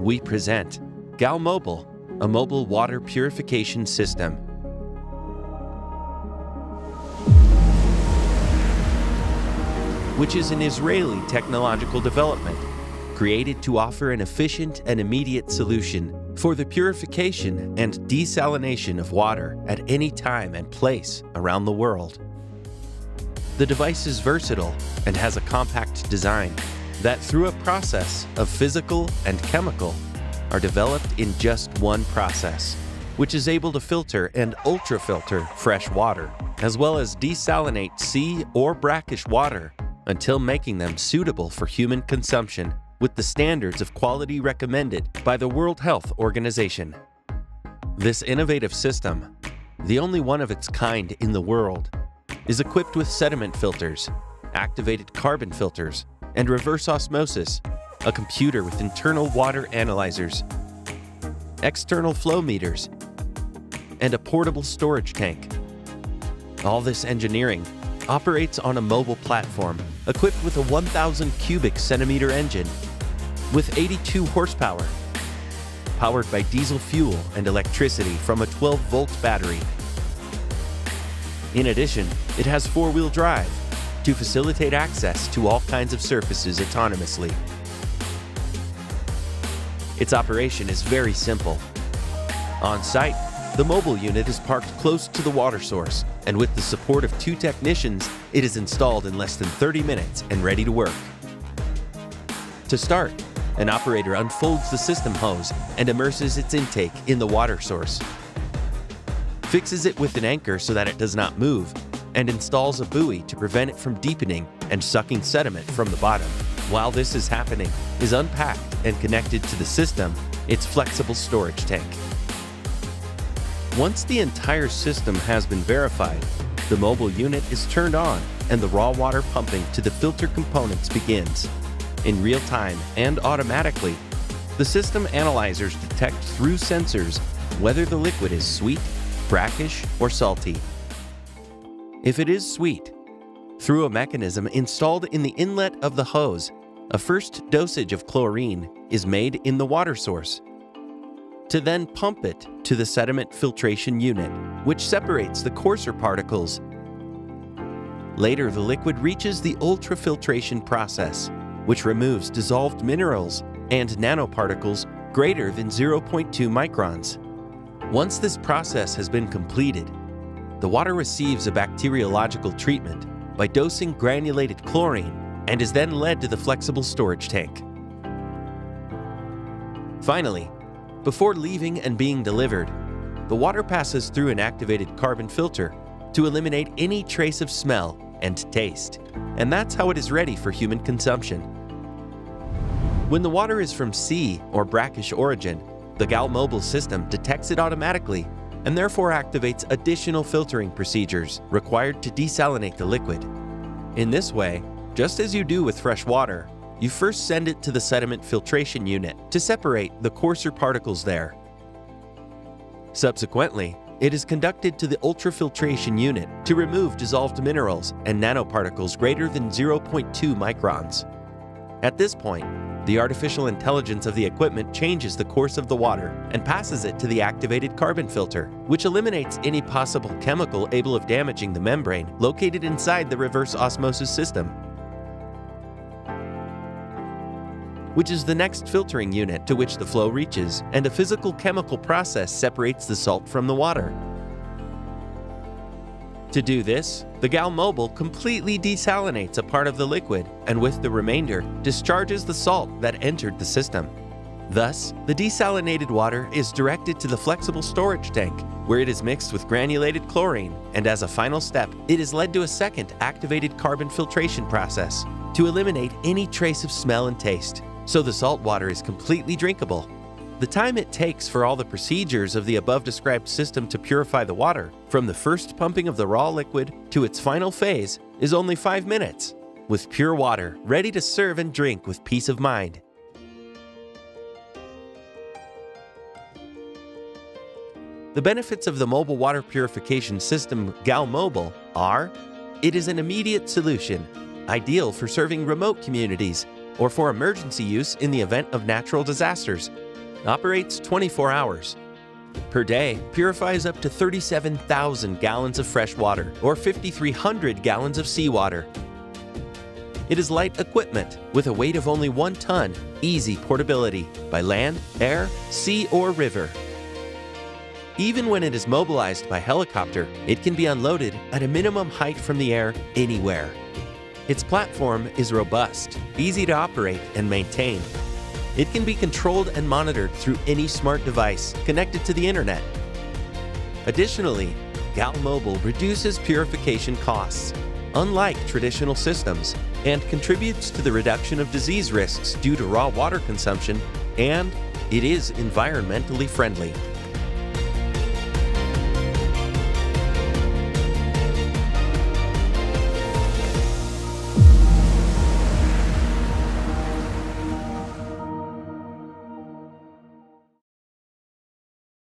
we present Gal Mobile, a mobile water purification system. Which is an Israeli technological development created to offer an efficient and immediate solution for the purification and desalination of water at any time and place around the world. The device is versatile and has a compact design that, through a process of physical and chemical, are developed in just one process, which is able to filter and ultrafilter fresh water, as well as desalinate sea or brackish water until making them suitable for human consumption with the standards of quality recommended by the World Health Organization. This innovative system, the only one of its kind in the world, is equipped with sediment filters, activated carbon filters, and reverse osmosis, a computer with internal water analyzers, external flow meters, and a portable storage tank. All this engineering operates on a mobile platform equipped with a 1,000 cubic centimeter engine with 82 horsepower, powered by diesel fuel and electricity from a 12 volt battery. In addition, it has four wheel drive to facilitate access to all kinds of surfaces autonomously. Its operation is very simple. On site, the mobile unit is parked close to the water source, and with the support of two technicians, it is installed in less than 30 minutes and ready to work. To start, an operator unfolds the system hose and immerses its intake in the water source, fixes it with an anchor so that it does not move, and installs a buoy to prevent it from deepening and sucking sediment from the bottom. While this is happening, is unpacked and connected to the system, its flexible storage tank. Once the entire system has been verified, the mobile unit is turned on and the raw water pumping to the filter components begins. In real time and automatically, the system analyzers detect through sensors whether the liquid is sweet, brackish, or salty. If it is sweet, through a mechanism installed in the inlet of the hose, a first dosage of chlorine is made in the water source. To then pump it to the sediment filtration unit, which separates the coarser particles. Later, the liquid reaches the ultrafiltration process, which removes dissolved minerals and nanoparticles greater than 0.2 microns. Once this process has been completed, the water receives a bacteriological treatment by dosing granulated chlorine and is then led to the flexible storage tank. Finally, before leaving and being delivered, the water passes through an activated carbon filter to eliminate any trace of smell and taste, and that's how it is ready for human consumption. When the water is from sea or brackish origin, the GAL mobile system detects it automatically and therefore activates additional filtering procedures required to desalinate the liquid. In this way, just as you do with fresh water, you first send it to the sediment filtration unit to separate the coarser particles there. Subsequently, it is conducted to the ultrafiltration unit to remove dissolved minerals and nanoparticles greater than 0.2 microns. At this point, the artificial intelligence of the equipment changes the course of the water and passes it to the activated carbon filter, which eliminates any possible chemical able of damaging the membrane located inside the reverse osmosis system. Which is the next filtering unit to which the flow reaches, and a physical chemical process separates the salt from the water. To do this, the GAL Mobile completely desalinates a part of the liquid and with the remainder discharges the salt that entered the system. Thus, the desalinated water is directed to the flexible storage tank, where it is mixed with granulated chlorine, and as a final step, it is led to a second activated carbon filtration process to eliminate any trace of smell and taste, so the salt water is completely drinkable the time it takes for all the procedures of the above described system to purify the water, from the first pumping of the raw liquid to its final phase, is only 5 minutes, with pure water ready to serve and drink with peace of mind. The benefits of the mobile water purification system GAL Mobile are it is an immediate solution, ideal for serving remote communities or for emergency use in the event of natural disasters operates 24 hours. Per day, purifies up to 37,000 gallons of fresh water or 5,300 gallons of seawater. It is light equipment with a weight of only one ton, easy portability by land, air, sea, or river. Even when it is mobilized by helicopter, it can be unloaded at a minimum height from the air anywhere. Its platform is robust, easy to operate and maintain. It can be controlled and monitored through any smart device connected to the internet. Additionally, Gal Mobile reduces purification costs, unlike traditional systems, and contributes to the reduction of disease risks due to raw water consumption, and it is environmentally friendly.